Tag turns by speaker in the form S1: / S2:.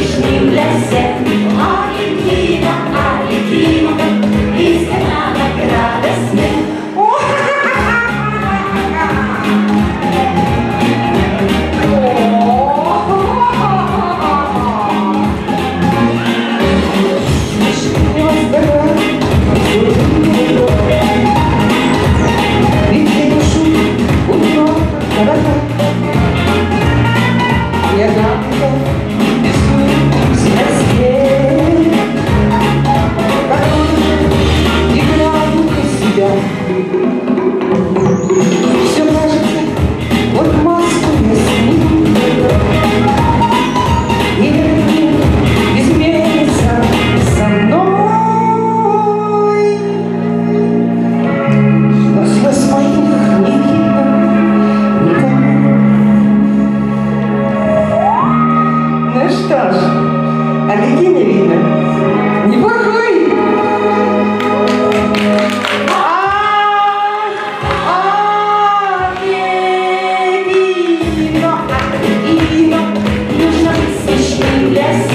S1: You. Yes.